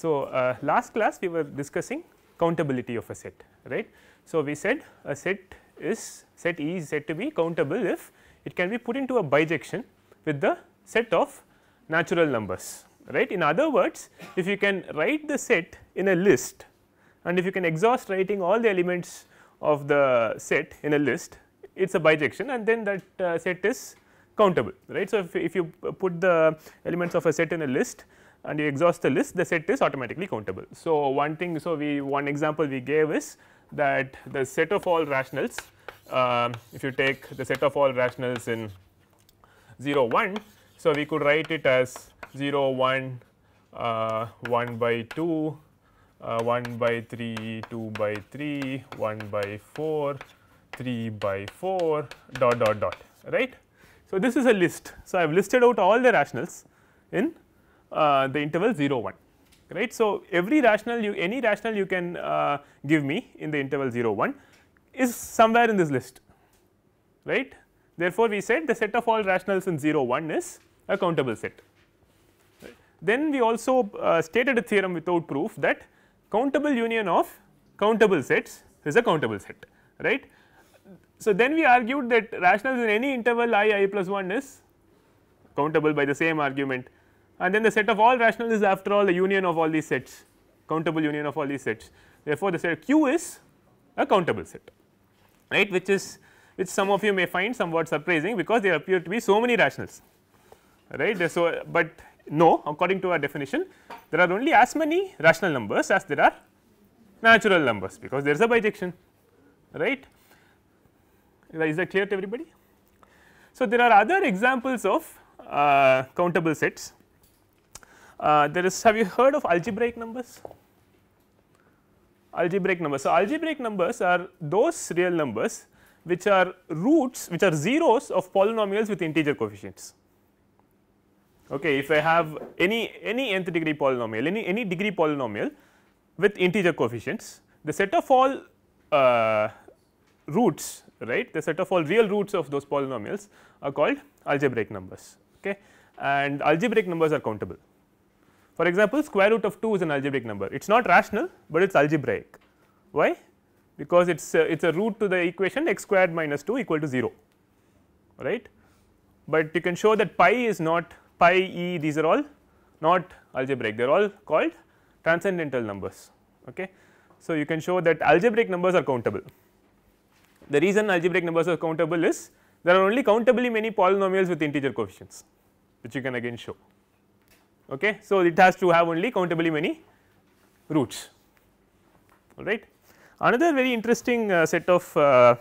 So, uh, last class we were discussing countability of a set, right. So, we said a set is set E is said to be countable if it can be put into a bijection with the set of natural numbers, right. In other words, if you can write the set in a list and if you can exhaust writing all the elements of the set in a list, it is a bijection and then that uh, set is countable, right. So, if, if you put the elements of a set in a list and you exhaust the list the set is automatically countable. So, one thing so we one example we gave is that the set of all rationals um, if you take the set of all rationals in 0 1. So, we could write it as 0 1 uh, 1 by 2 uh, 1 by 3 2 by 3 1 by 4 3 by 4 dot dot dot right. So, this is a list. So, I have listed out all the rationals in uh, the interval 0 1 right. So, every rational you any rational you can uh, give me in the interval 0 1 is somewhere in this list right. Therefore, we said the set of all rationals in 0 1 is a countable set. Then we also uh, stated a theorem without proof that countable union of countable sets is a countable set right. So, then we argued that rationals in any interval i i plus 1 is countable by the same argument and then the set of all rationals is after all the union of all these sets countable union of all these sets. Therefore, the set q is a countable set right which is which some of you may find somewhat surprising because there appear to be so many rationals right. So, but no according to our definition there are only as many rational numbers as there are natural numbers because there is a bijection right. Is that clear to everybody? So, there are other examples of uh, countable sets. Uh, there is have you heard of algebraic numbers? Algebraic numbers. So, algebraic numbers are those real numbers which are roots which are zeros of polynomials with integer coefficients. Okay, if I have any any nth degree polynomial any any degree polynomial with integer coefficients the set of all uh, roots right the set of all real roots of those polynomials are called algebraic numbers okay and algebraic numbers are countable. For example, square root of 2 is an algebraic number it is not rational, but it is algebraic why because it is it is a root to the equation x squared minus 2 equal to 0 right, but you can show that pi is not pi e these are all not algebraic they are all called transcendental numbers. Okay. So, you can show that algebraic numbers are countable the reason algebraic numbers are countable is there are only countably many polynomials with integer coefficients which you can again show. Okay. So, it has to have only countably many roots all right. Another very interesting uh, set of uh,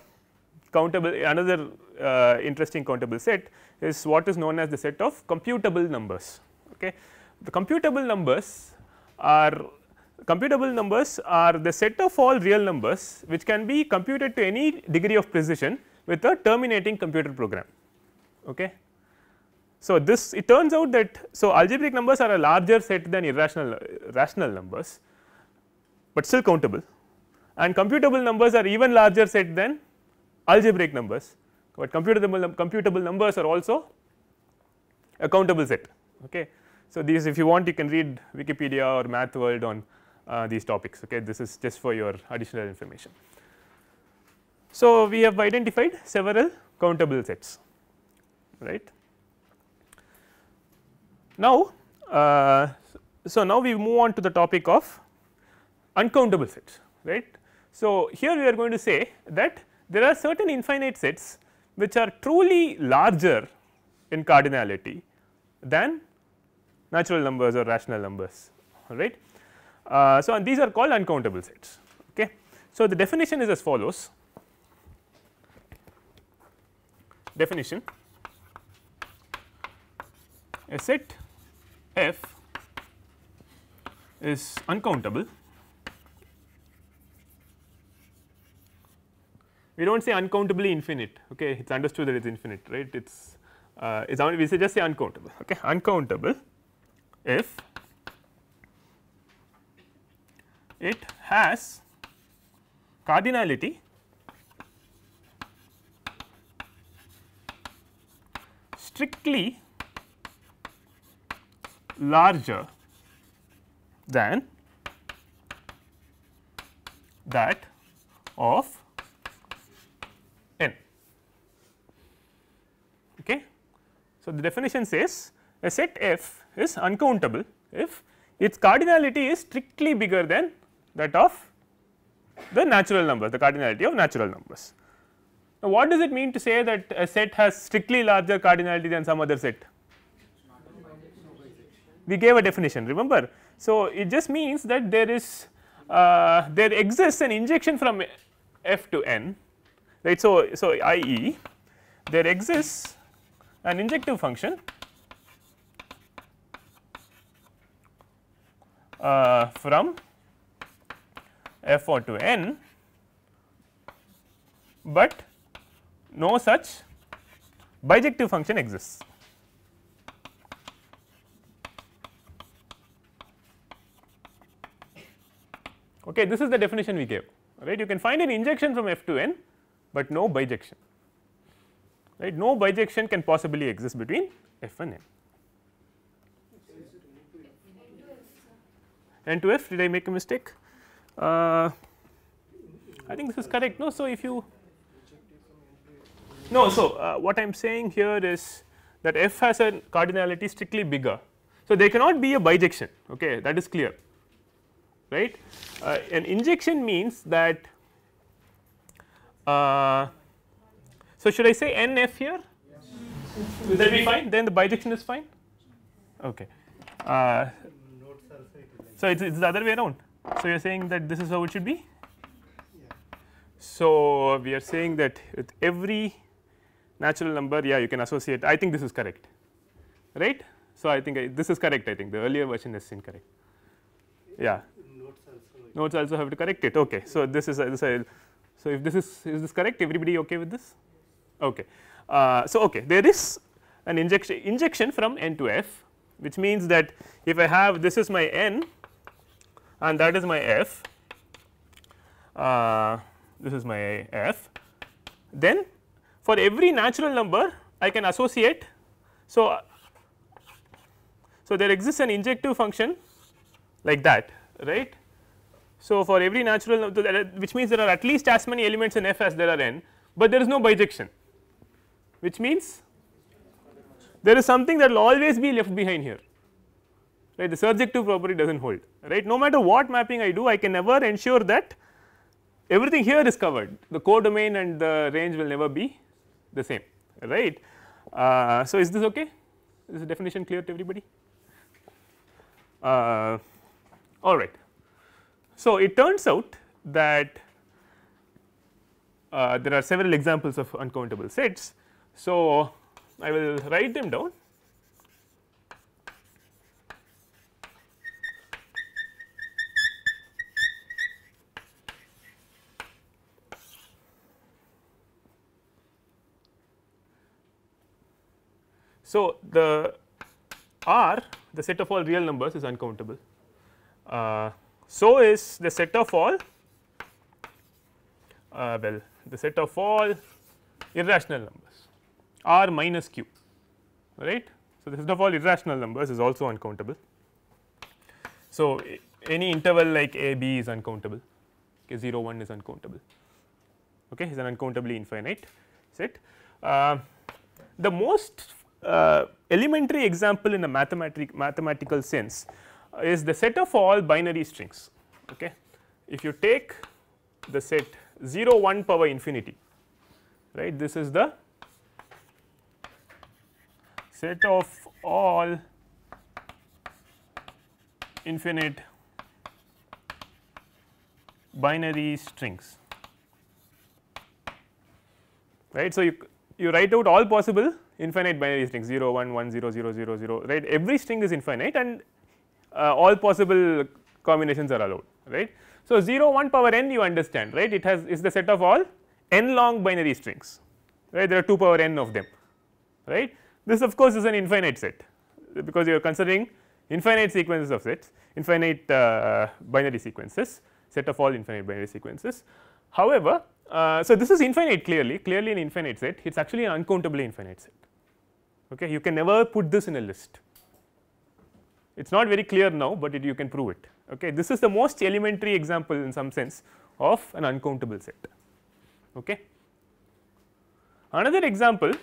countable another uh, interesting countable set is what is known as the set of computable numbers. Okay. The computable numbers are computable numbers are the set of all real numbers which can be computed to any degree of precision with a terminating computer program. Okay. So, this it turns out that so algebraic numbers are a larger set than irrational rational numbers, but still countable and computable numbers are even larger set than algebraic numbers, but computable computable numbers are also a countable set. Okay. So, these if you want you can read Wikipedia or Math World on uh, these topics okay this is just for your additional information. So, we have identified several countable sets right. Now, uh, so now we move on to the topic of uncountable sets right. So, here we are going to say that there are certain infinite sets which are truly larger in cardinality than natural numbers or rational numbers right. Uh, so, and these are called uncountable sets. Okay. So, the definition is as follows definition a set f is uncountable we do not say uncountably infinite okay? It is understood that it is infinite right? It is uh, it's we say just say uncountable okay? Uncountable if it has cardinality strictly larger than that of n. Okay. So, the definition says a set f is uncountable if its cardinality is strictly bigger than that of the natural numbers, the cardinality of natural numbers. Now, what does it mean to say that a set has strictly larger cardinality than some other set? We gave a definition remember. So, it just means that there is uh, there exists an injection from f to n right. So, so i e there exists an injective function uh, from f o to n, but no such bijective function exists. Okay, this is the definition we gave right you can find an injection from f to n, but no bijection right no bijection can possibly exist between f and n. n to f did I make a mistake? Uh, I think this is correct no. So, if you no so uh, what I am saying here is that f has a cardinality strictly bigger. So, there cannot be a bijection okay that is clear right. Uh, an injection means that uh, so should I say n f here? Will that be fine? Then the bijection is fine? Okay. Uh, so, it is the other way around. So, you are saying that this is how it should be. So, we are saying that with every natural number yeah you can associate. I think this is correct. Right. So, I think I, this is correct I think. The earlier version is incorrect. Yeah. Nodes also have to correct it. Okay. So, this is this so if this is is this correct? Everybody okay with this okay. Uh, so, okay there is an injection injection from n to f which means that if I have this is my n and that is my f uh, this is my f then for every natural number I can associate. So, so there exists an injective function like that right. So, for every natural number which means there are at least as many elements in f as there are n, but there is no bijection which means there is something that will always be left behind here right the surjective property does not hold right no matter what mapping I do I can never ensure that everything here is covered the codomain and the range will never be the same right. Uh, so, is this okay is the definition clear to everybody uh, all right. So, it turns out that uh, there are several examples of uncountable sets. So, I will write them down So, the R the set of all real numbers is uncountable. Uh, so is the set of all uh, well the set of all irrational numbers R minus q right. So, the set of all irrational numbers is also uncountable. So, any interval like a b is uncountable okay 0 1 is uncountable okay is an uncountably infinite set. Uh, the most uh, elementary example in a mathematic mathematical sense is the set of all binary strings. Okay. If you take the set 0 1 power infinity right this is the set of all infinite binary strings right. So, you, you write out all possible infinite binary strings 0 1 1 0 0 0 0 right every string is infinite and uh, all possible combinations are allowed right. So, 0 1 power n you understand right it has is the set of all n long binary strings right there are 2 power n of them right. This of course is an infinite set because you are considering infinite sequences of sets infinite uh, binary sequences set of all infinite binary sequences. However, uh, so this is infinite clearly clearly an infinite set. It is actually an uncountably infinite set. Okay you can never put this in a list. It is not very clear now, but it, you can prove it. Okay this is the most elementary example in some sense of an uncountable set. Okay? Another example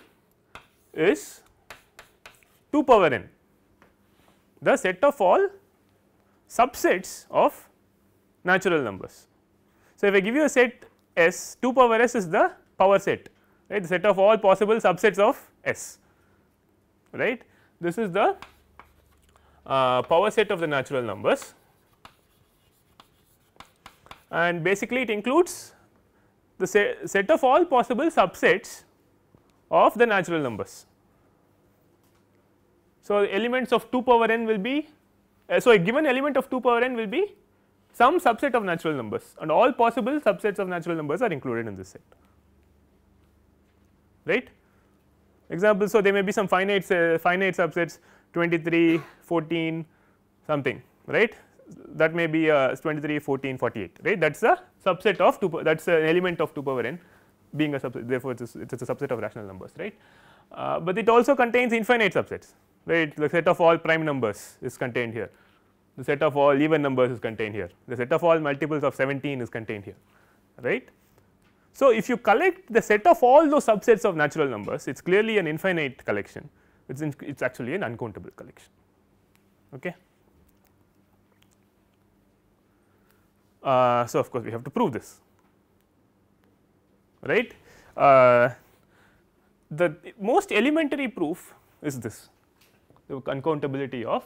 is 2 power n the set of all subsets of natural numbers. So, if I give you a set S 2 power S is the power set right the set of all possible subsets of S right this is the uh, power set of the natural numbers and basically it includes the set, set of all possible subsets of the natural numbers. So, elements of 2 power n will be uh, so a given element of 2 power n will be some subset of natural numbers and all possible subsets of natural numbers are included in this set right. Example, so there may be some finite uh, finite subsets 23, 14 something right that may be uh, 23, 14, 48 right that is a subset of 2 that is an element of 2 power n being a subset therefore, it is, a subset of rational numbers right. Uh, but it also contains infinite subsets right the set of all prime numbers is contained here the set of all even numbers is contained here the set of all multiples of 17 is contained here right. So, if you collect the set of all those subsets of natural numbers it is clearly an infinite collection it is it is actually an uncountable collection. Okay. Uh, so, of course, we have to prove this right. Uh, the most elementary proof is this the uncountability of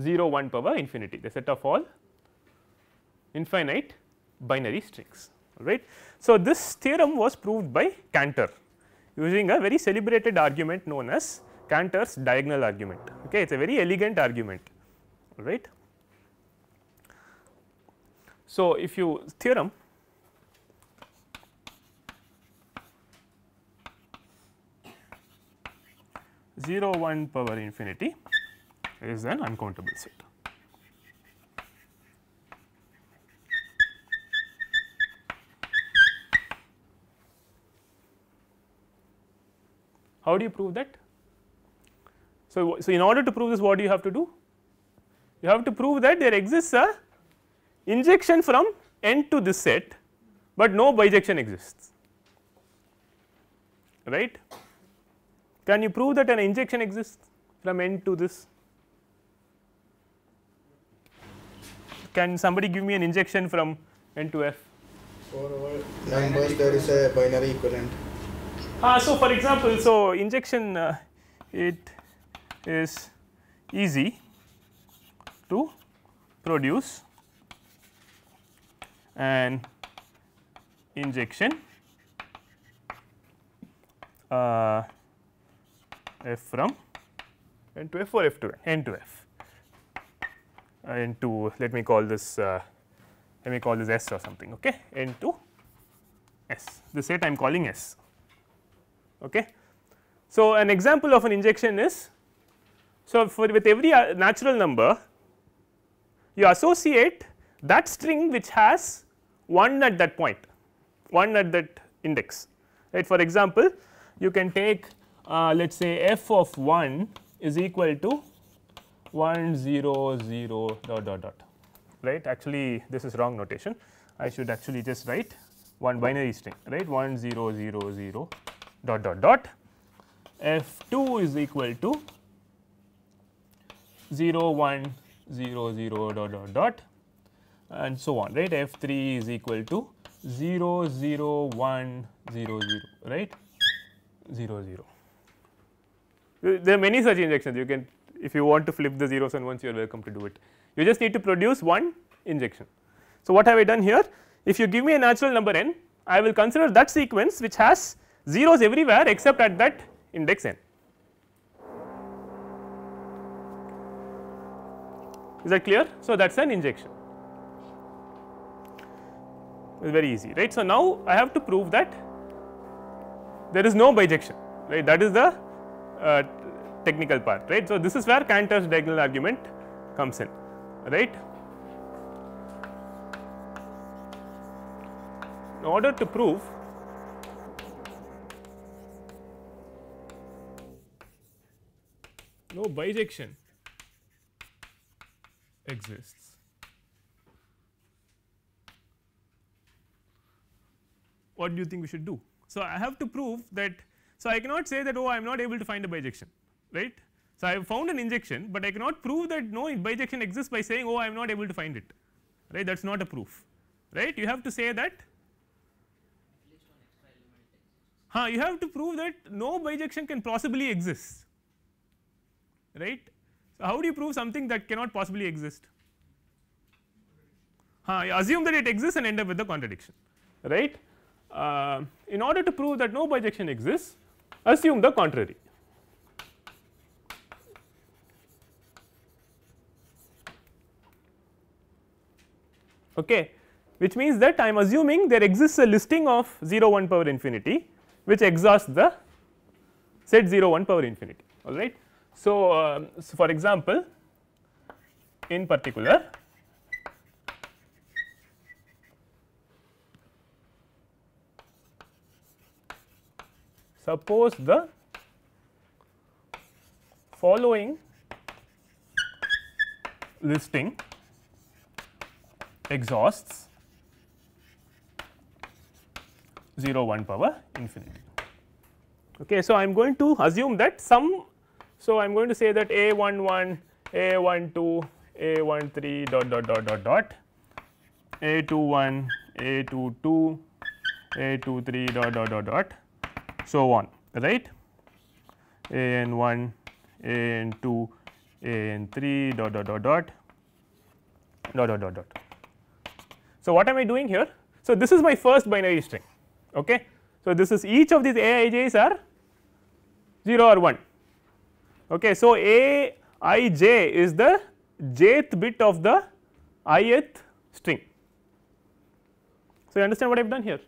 0 1 power infinity the set of all infinite binary strings right. So, this theorem was proved by Cantor using a very celebrated argument known as Cantor's diagonal argument okay it is a very elegant argument right. So, if you theorem zero one power infinity is an uncountable set. How do you prove that? So, so in order to prove this what do you have to do? You have to prove that there exists a injection from n to this set, but no bijection exists right. Can you prove that an injection exists from n to this? Can somebody give me an injection from n to f? For numbers, there is a binary equivalent. Uh, so, for example, so injection uh, it is easy to produce an injection uh, f from n to f or f to n, n to f. Uh, n to let me call this uh, let me call this s or something okay? N to s. The set I am calling s Okay. So, an example of an injection is so for with every uh, natural number you associate that string which has 1 at that point 1 at that index. Right for example you can take uh, let us say f of 1 is equal to 1 0 0 dot dot dot right? Actually this is wrong notation. I should actually just write one binary string right? 1 0 0 0 dot dot dot. F 2 is equal to 0 1 0 0 dot dot dot and so on right? F 3 is equal to 0 0 1 0 0 right? 0 0. There are many such injections you can if you want to flip the zeros and ones you are welcome to do it. You just need to produce one injection. So, what have I done here? If you give me a natural number n, I will consider that sequence which has zeros everywhere except at that index n. Is that clear? So, that is an injection it is very easy right. So, now I have to prove that there is no bijection right that is the uh, technical part right. So, this is where Cantor's diagonal argument comes in right. in order to prove no bijection exists what do you think we should do so i have to prove that so i cannot say that oh i am not able to find a bijection right? So i have found an injection but i cannot prove that no bijection exists by saying oh i am not able to find it right? That is not a proof right? You have to say that huh, you have to prove that no bijection can possibly exist right. So, how do you prove something that cannot possibly exist? Huh, assume that it exists and end up with the contradiction right. Uh, in order to prove that no bijection exists assume the contrary. Okay. Which means that I am assuming there exists a listing of 0 1 power infinity which exhausts the set 0 1 power infinity. All right. So, uh, so for example, in particular suppose the following listing exhausts 0 1 power infinity. Okay, so, I am going to assume that some. So, I am going to say that a 1 1, a 1 2, a 1 3 dot dot dot dot dot, a 2 1, a 2 2, a 2 3 dot dot dot dot, so on right a n 1, a n 2, a n 3 dot dot dot dot dot dot dot dot. So, what am I doing here? So, this is my first binary string. Okay. So, this is each of these a i j's are 0 or 1. Okay. So, a i j is the jth bit of the ith string. So, you understand what I have done here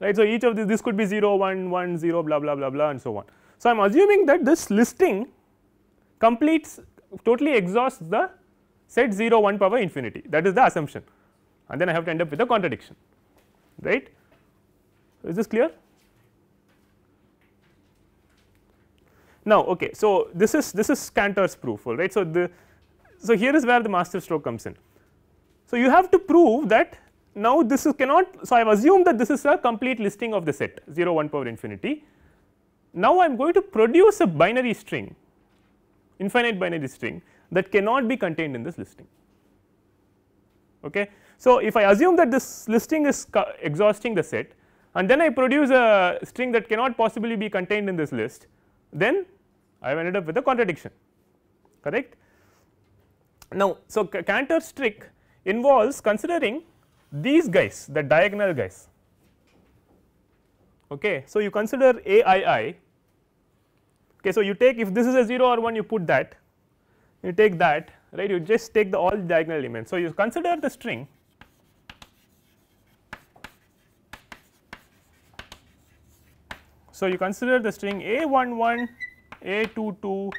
right. So, each of these this could be 0 1 1 0 blah blah blah blah and so on. So, I am assuming that this listing completes totally exhausts the set 0 1 power infinity that is the assumption and then I have to end up with a contradiction right. Is this clear? Now, okay, so this is this is Cantor's proof, all right. So, the so here is where the master stroke comes in. So, you have to prove that now this is cannot. So, I have assumed that this is a complete listing of the set 0 1 power infinity. Now, I am going to produce a binary string infinite binary string that cannot be contained in this listing. Okay. So, if I assume that this listing is exhausting the set and then I produce a string that cannot possibly be contained in this list, then I have ended up with a contradiction correct. Now, so Cantor's trick involves considering these guys the diagonal guys. Okay. So, you consider a i i okay, so you take if this is a 0 or 1 you put that you take that right you just take the all diagonal elements. So, you consider the string So, you consider the string a 1 1 a 2 2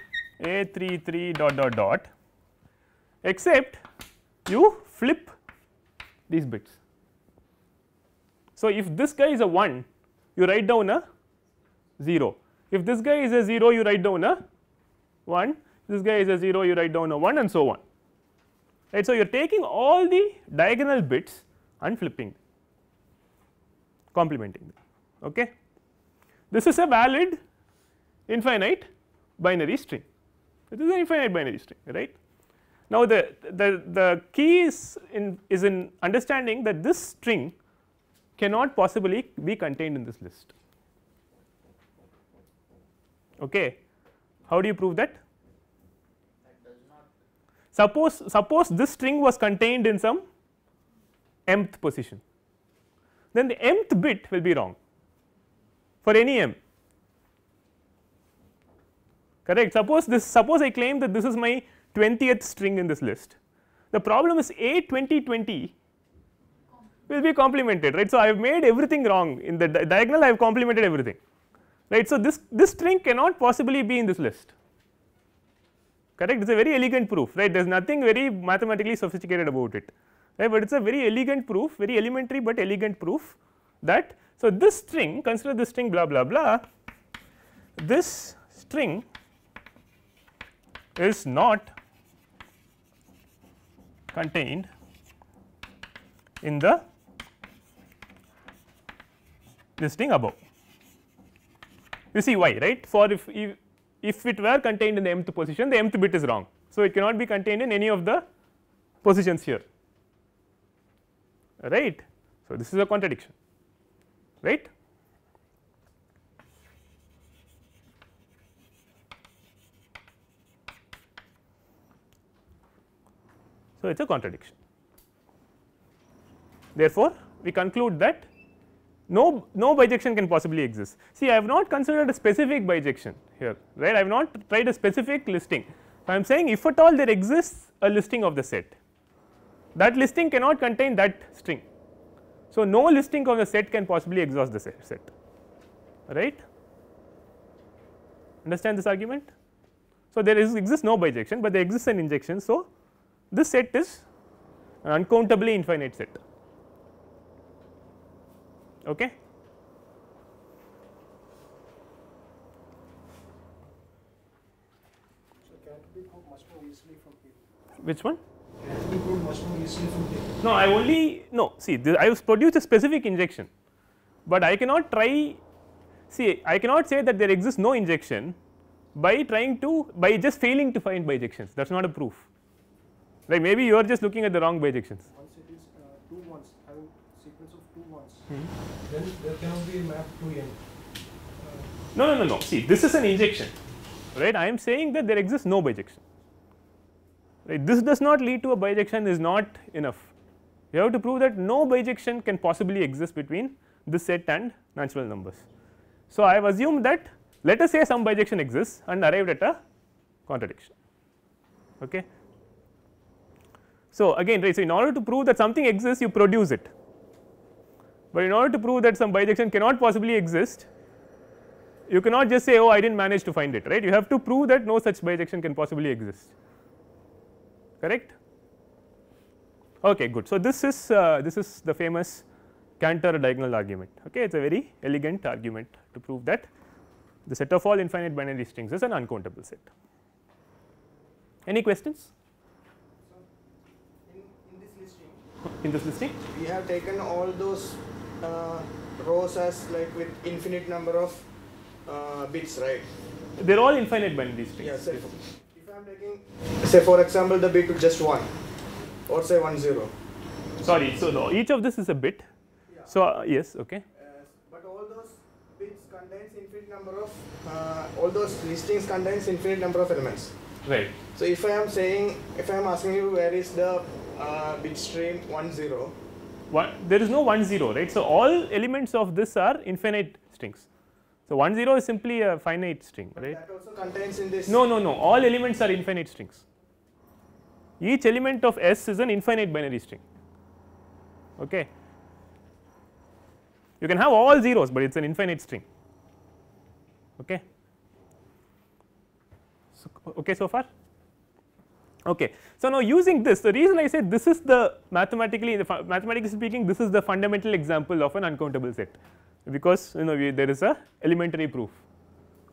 a 3 3 dot dot dot except you flip these bits. So, if this guy is a 1 you write down a 0 if this guy is a 0 you write down a 1 this guy is a 0 you write down a 1 and so on right. So, you are taking all the diagonal bits and flipping complementing them. Okay. This is a valid infinite binary string. It is an infinite binary string, right. Now, the, the, the key is in, is in understanding that this string cannot possibly be contained in this list. Okay. How do you prove that? Suppose, suppose this string was contained in some mth position, then the mth bit will be wrong for any m correct. Suppose this suppose I claim that this is my 20th string in this list the problem is a 20 20 will be complemented right. So, I have made everything wrong in the di diagonal I have complemented everything right. So, this this string cannot possibly be in this list correct it is a very elegant proof right there is nothing very mathematically sophisticated about it right, but it is a very elegant proof very elementary, but elegant proof that. So, this string consider this string blah blah blah this string is not contained in the listing above. You see why right for if, if it were contained in the mth position the mth bit is wrong. So, it cannot be contained in any of the positions here right. So, this is a contradiction right. So, it is a contradiction. Therefore, we conclude that no, no bijection can possibly exist. See, I have not considered a specific bijection here, right. I have not tried a specific listing. I am saying if at all there exists a listing of the set, that listing cannot contain that string. So, no listing of the set can possibly exhaust the set, set right. Understand this argument? So, there is exists no bijection, but there exists an injection. So, this set is an uncountably infinite set. Okay. So can it be proved much more easily from here? Which one? Can it be proved much more easily from here? No, I only no see this, I have produced a specific injection, but I cannot try see I cannot say that there exists no injection by trying to by just failing to find bijections that is not a proof right maybe you are just looking at the wrong bijections. Once it is uh, two ones, having sequence of two ones, Hmm. then there cannot be a map to n. No, no, no, no. See, this is an injection, right? I am saying that there exists no bijection. Right? This does not lead to a bijection is not enough. You have to prove that no bijection can possibly exist between this set and natural numbers. So, I have assumed that let us say some bijection exists and arrived at a contradiction. Okay. So, again right, so in order to prove that something exists you produce it, but in order to prove that some bijection cannot possibly exist you cannot just say oh I did not manage to find it right you have to prove that no such bijection can possibly exist correct. Okay good. So, this is uh, this is the famous Cantor diagonal argument okay it is a very elegant argument to prove that the set of all infinite binary strings is an uncountable set. Any questions In, in this listing, in this listing? we have taken all those uh, rows as like with infinite number of uh, bits, right? They are all infinite binary strings. Yeah, say if I'm taking, say for example, the bit with just one, or say one zero. Sorry, so the, each of this is a bit. Yeah. So, uh, yes, okay. But all those bits contains infinite number of, uh, all those listings contains infinite number of elements. Right. So if I am saying, if I am asking you where is the uh, bit stream one zero, One, there is no 1 0 right. So, all elements of this are infinite strings. So, 1 0 is simply a finite string right. that also contains in this. No, no, no all elements are infinite strings. Each element of S is an infinite binary string. Okay. You can have all zeros, but it is an infinite string. Okay. So, okay so far? Okay. So, now using this the reason I say this is the mathematically the mathematically speaking this is the fundamental example of an uncountable set because you know we, there is a elementary proof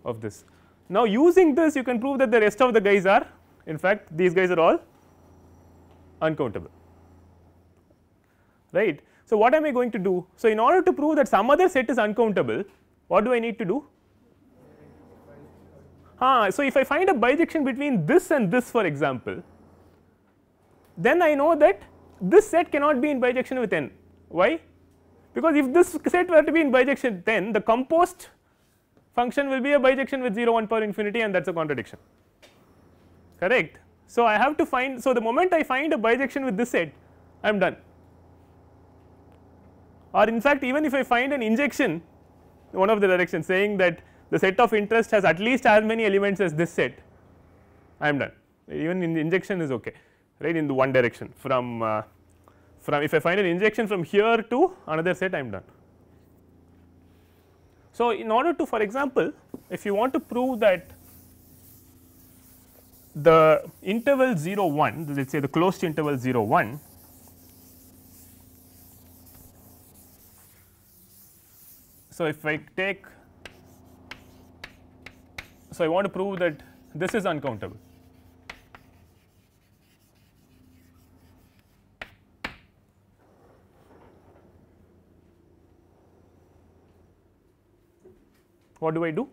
of this. Now using this you can prove that the rest of the guys are in fact these guys are all uncountable right. So, what am I going to do? So, in order to prove that some other set is uncountable what do I need to do? Ah, so if I find a bijection between this and this for example, then I know that this set cannot be in bijection with n. Why? Because if this set were to be in bijection then the composed function will be a bijection with 0 1 power infinity and that is a contradiction correct. So, I have to find so the moment I find a bijection with this set I am done or in fact even if I find an injection one of the directions saying that the set of interest has at least as many elements as this set. I am done. Even in the injection is okay. Right in the one direction. From uh, from if I find an injection from here to another set I am done. So, in order to for example, if you want to prove that the interval 0 1 let us say the closed interval 0 1 So, if I take so I want to prove that this is uncountable. What do I do?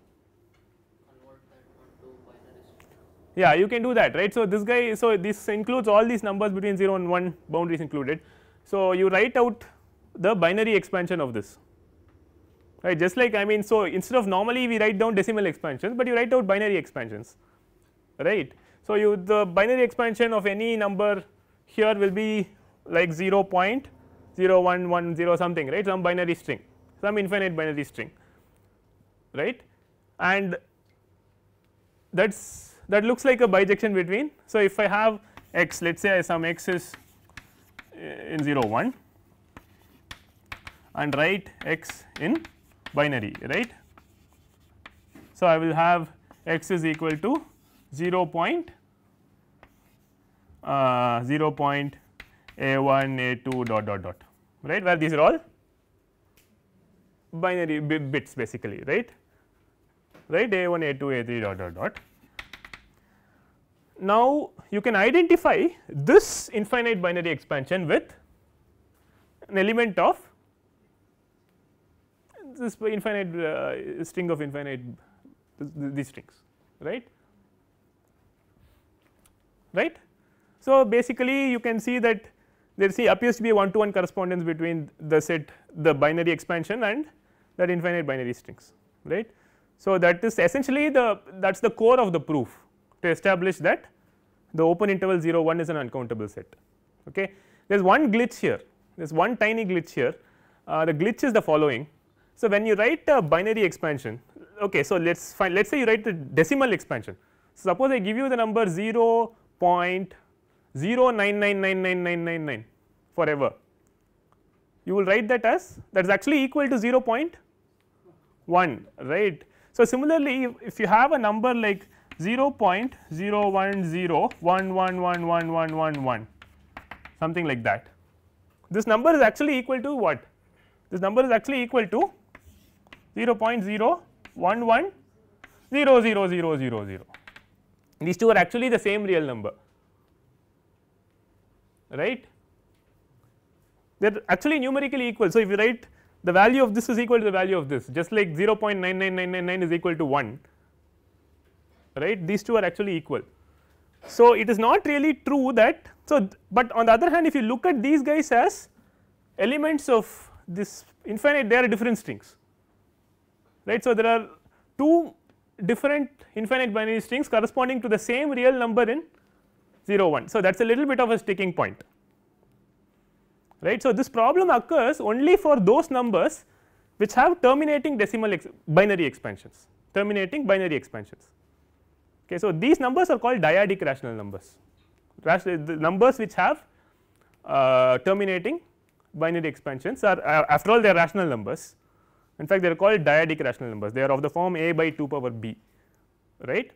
Yeah, you can do that, right. So, this guy, so this includes all these numbers between 0 and 1 boundaries included. So, you write out the binary expansion of this, right. Just like I mean, so instead of normally we write down decimal expansions, but you write out binary expansions, right. So, you the binary expansion of any number here will be like 0 0.0110 something, right, some binary string, some infinite binary string, right. And that is that looks like a bijection between. So, if I have x let us say I some x is uh, in 0 1 and write x in binary right. So, I will have x is equal to 0 point uh, 0 point a 1 a 2 dot dot dot right? Where these are all binary bits basically right? Right? A 1 a 2 a 3 dot dot dot. Now, you can identify this infinite binary expansion with an element of this infinite uh, string of infinite th these strings right right. So, basically you can see that there see appears to be a one to one correspondence between the set the binary expansion and that infinite binary strings right. So, that is essentially the that is the core of the proof to establish that the open interval 0 1 is an uncountable set. Okay. There is one glitch here there is one tiny glitch here uh, the glitch is the following. So, when you write a binary expansion okay, so let us find let us say you write the decimal expansion. So, suppose I give you the number 0 0.09999999 forever you will write that as that is actually equal to 0 0.1 right. So, similarly if, if you have a number like 0.010111111 something like that. This number is actually equal to what? This number is actually equal to 0.011000000. These two are actually the same real number, right? They are actually numerically equal. So, if you write the value of this is equal to the value of this just like 0.99999 is equal to 1 right these two are actually equal. So, it is not really true that so, but on the other hand if you look at these guys as elements of this infinite they are different strings right. So, there are two different infinite binary strings corresponding to the same real number in 0 1. So, that is a little bit of a sticking point right. So, this problem occurs only for those numbers which have terminating decimal ex binary expansions terminating binary expansions. Okay, so, these numbers are called dyadic rational numbers, rational, the numbers which have uh, terminating binary expansions are uh, after all they are rational numbers. In fact, they are called dyadic rational numbers, they are of the form a by 2 power b, right.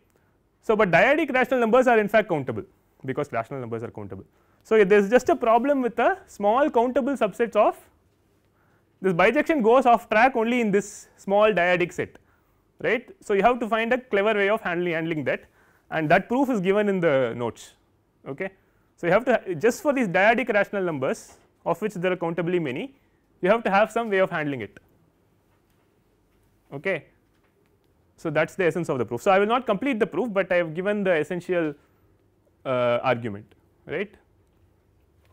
So, but dyadic rational numbers are in fact countable because rational numbers are countable. So, there is just a problem with a small countable subsets of this bijection goes off track only in this small dyadic set right. So, you have to find a clever way of handling, handling that and that proof is given in the notes. Okay. So, you have to just for these dyadic rational numbers of which there are countably many you have to have some way of handling it. Okay. So, that is the essence of the proof. So, I will not complete the proof, but I have given the essential uh, argument right.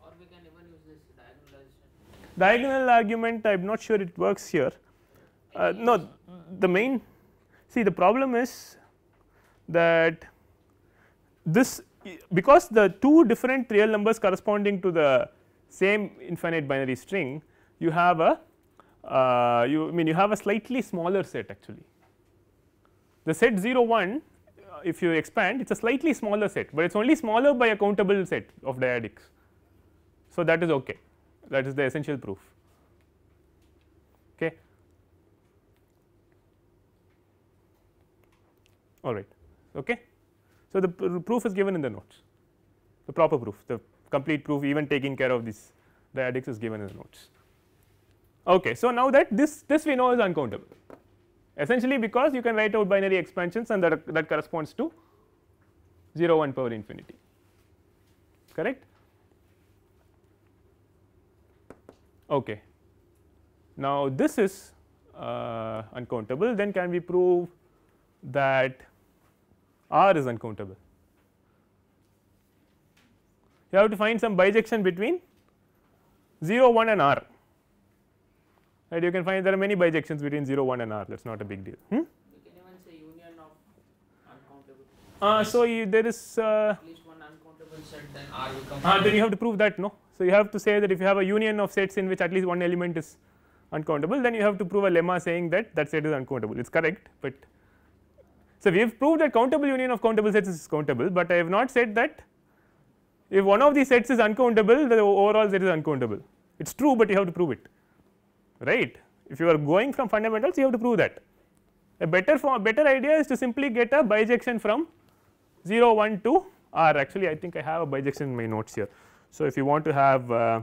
Or we can even use this diagonalization. Diagonal argument I am not sure it works here. Uh, no, the main see the problem is that this because the two different real numbers corresponding to the same infinite binary string you have a uh, you I mean you have a slightly smaller set actually. The set 0 1 uh, if you expand it is a slightly smaller set, but it is only smaller by a countable set of dyadics. So, that is okay that is the essential proof. Okay. All right. Okay. So, the pr proof is given in the notes, the proper proof, the complete proof even taking care of this dyadics is given in the notes. Okay, so now that this this we know is uncountable. Essentially because you can write out binary expansions and that that corresponds to 0 1 power infinity. Correct. Okay. Now this is uh, uncountable. Then can we prove that R is uncountable? You have to find some bijection between 0 1 and R right you can find there are many bijections between 0 1 and R that is not a big deal. Hmm? Can even say union of uncountable. Uh, so, you, there is uh, At least one uncountable set, then R becomes. uh, then you have to prove that no. So, you have to say that if you have a union of sets in which at least one element is uncountable then you have to prove a lemma saying that that set is uncountable it is correct, but so we have proved that countable union of countable sets is countable, but I have not said that if one of these sets is uncountable the overall set is uncountable it is true, but you have to prove it right. If you are going from fundamentals you have to prove that a better form better idea is to simply get a bijection from 0 1 to r actually I think I have a bijection in my notes here. So, if you want to have uh,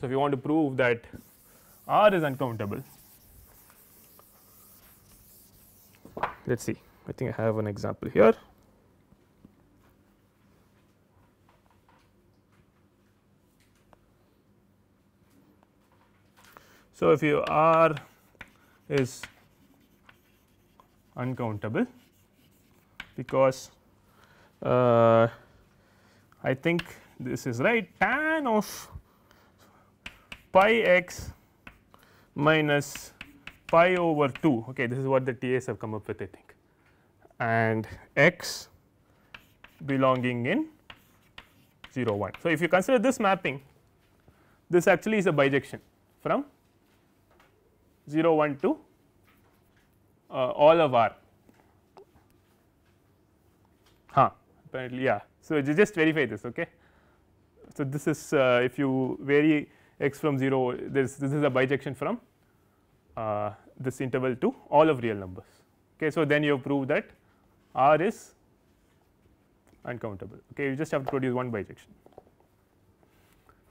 so if you want to prove that r is uncountable let us see I think I have an example here. So, if you r is uncountable because uh, I think this is right tan of pi x minus pi over 2 okay this is what the TAs have come up with I think and x belonging in 0 1. So, if you consider this mapping this actually is a bijection from 0 1 to uh, all of r. Huh apparently yeah. So ju- just verify this okay? So this is uh, if you vary x from 0 this this is a bijection from uh, this interval to all of real numbers okay? So then you have proved that r is uncountable okay? You just have to produce one bijection.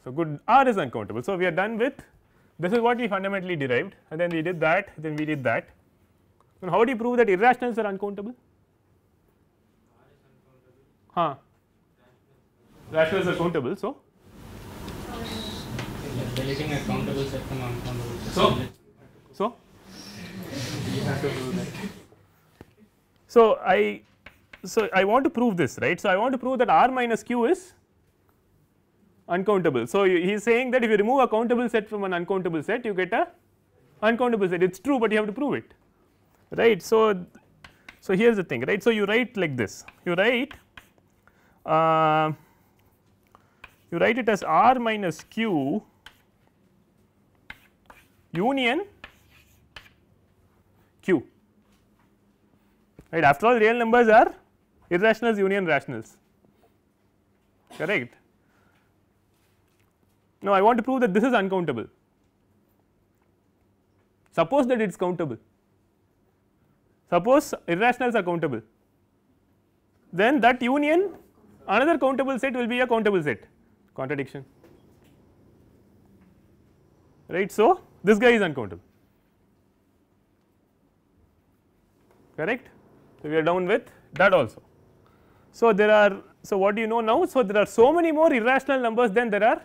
So good. R is uncountable. So we are done with this is what we fundamentally derived and then we did that then we did that and how do you prove that irrationals are uncountable huh rationals are countable so Deleting a countable set from uncountable set. So? so you have to do that. so i so i want to prove this right so i want to prove that r minus q is uncountable. So he is saying that if you remove a countable set from an uncountable set you get a uncountable set. It's true but you have to prove it. Right? So so here's the thing right? So you write like this. You write uh, you write it as r minus q union q. Right? After all real numbers are irrationals union rationals. Correct now i want to prove that this is uncountable. Suppose that it is countable. Suppose irrationals are countable. Then that union another countable set will be a countable set. Contradiction. Right? So this guy is uncountable. Correct? So we are down with that also. So there are so what do you know now? So there are so many more irrational numbers than there are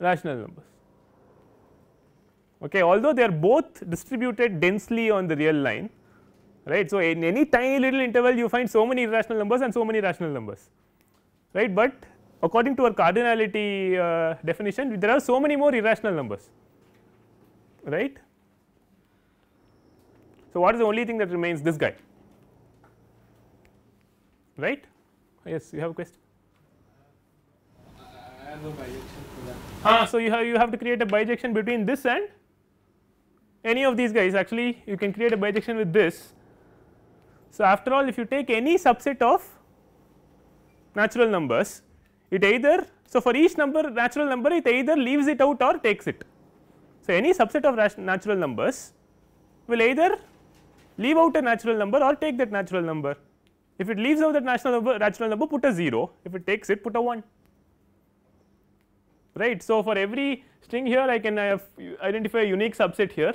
rational numbers. Okay although they are both distributed densely on the real line right? So in any tiny little interval you find so many irrational numbers and so many rational numbers right? But according to our cardinality uh, definition there are so many more irrational numbers right? So what is the only thing that remains? This guy right? Yes you have a question That. Ah, so you have you have to create a bijection between this and any of these guys actually you can create a bijection with this. So after all if you take any subset of natural numbers it either so for each number natural number it either leaves it out or takes it. So any subset of natural numbers will either leave out a natural number or take that natural number. If it leaves out that natural number natural number put a 0 if it takes it put a 1 right. So, for every string here I can uh, have identify a unique subset here.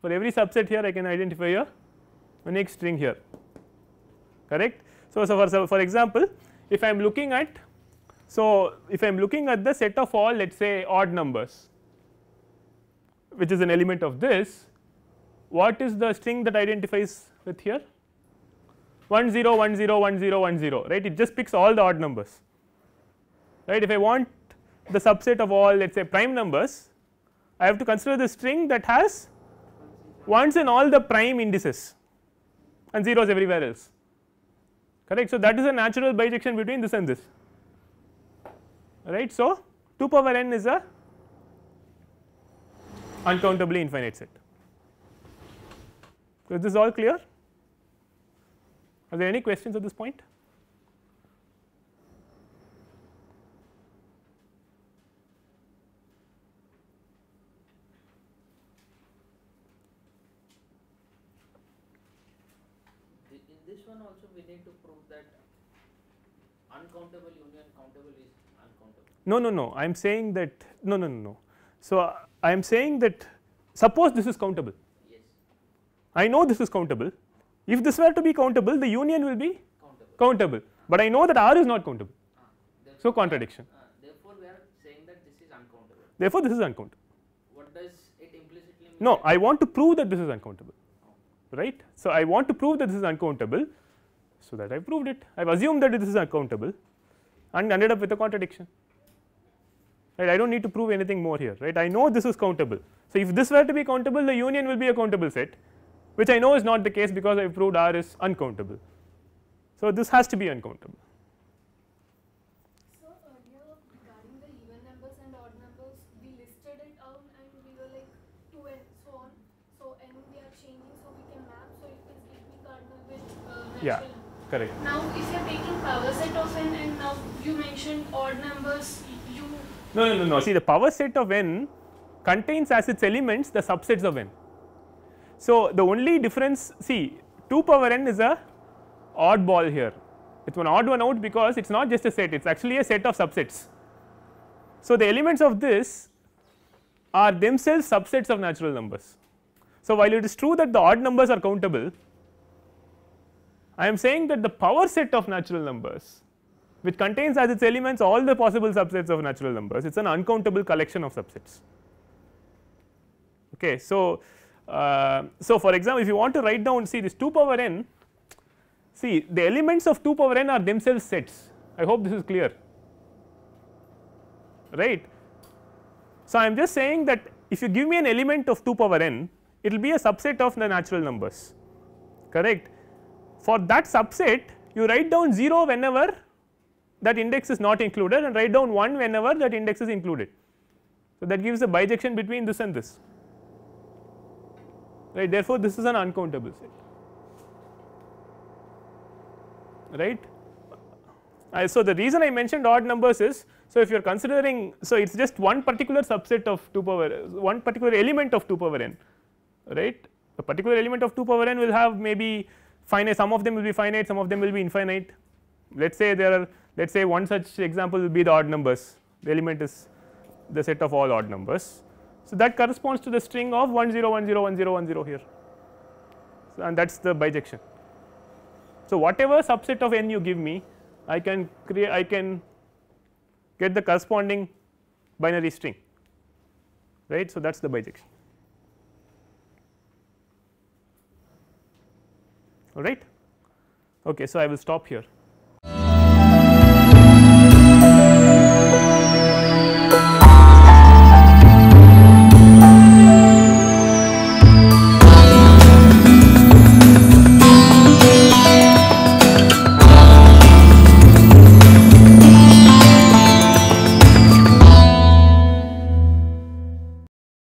For every subset here I can identify a unique string here. Correct. So, so for, for example, if I am looking at so if I am looking at the set of all let us say odd numbers which is an element of this what is the string that identifies with here? 1 0 1 0 1 0 1 0 right? It just picks all the odd numbers. Right? If I want the subset of all let us say prime numbers I have to consider the string that has ones in all the prime indices and zeros everywhere else correct. So, that is a natural bijection between this and this right. So, 2 power n is a uncountably infinite set. So, is this all clear? Are there any questions at this point? Th- In this one also we need to prove that uncountable union countable is uncountable. No, no, no. I am saying that no, no, no, no. So uh, I am saying that suppose this is countable. Yes, I know this is countable. If this were to be countable, the union will be countable. countable. But I know that R is not countable. Therefore- So contradiction. ah, Therefore, we are saying that this is uncountable. Therefore, this is uncountable. What does it implicitly mean? No, I want to prove that this is uncountable. Right. So I want to prove that this is uncountable. So that I proved it. I have assumed that this is uncountable and ended up with a contradiction. Right. I don't need to prove anything more here. Right. I know this is countable. So if this were to be countable, the union will be a countable set, which I know is not the case because I proved R is uncountable. So this has to be uncountable. So earlier regarding the even numbers and odd numbers, we listed it out and we were like two and so on. So n we are changing so we can map so it is it be cardinal with uh, natural. Yeah. Correct. Now if you are taking power set of n and now you mentioned odd numbers, you No, no, no, no. See, the power set of n contains as its elements the subsets of n. So, the only difference, see, 2 power n is a odd ball here. It's an odd one out because it's not just a set, it's actually a set of subsets. So, the elements of this are themselves subsets of natural numbers. So, while it is true that the odd numbers are countable, I am saying that the power set of natural numbers which contains as its elements all the possible subsets of natural numbers, it is an uncountable collection of subsets. Okay, so, uh, so for example, if you want to write down see this 2 power n, see the elements of 2 power n are themselves sets. I hope this is clear, right. So, I am just saying that if you give me an element of 2 power n, it will be a subset of the natural numbers, correct. For that subset, you write down 0 whenever that index is not included and write down 1 whenever that index is included. So, that gives a bijection between this and this. Right? Therefore, this is an uncountable set. Right. So, the reason I mentioned odd numbers is so if you are considering so it is just one particular subset of 2 power one particular element of 2 power n. Right? A particular element of 2 power n will have maybe finite some of them will be finite some of them will be infinite let us say there are let us say one such example will be the odd numbers the element is the set of all odd numbers. So, that corresponds to the string of 1 0 1 0 1 0 1 0 here so, and that is the bijection. So, whatever subset of n you give me I can create I can get the corresponding binary string right. So, that is the bijection all right. Okay, so, I will stop here.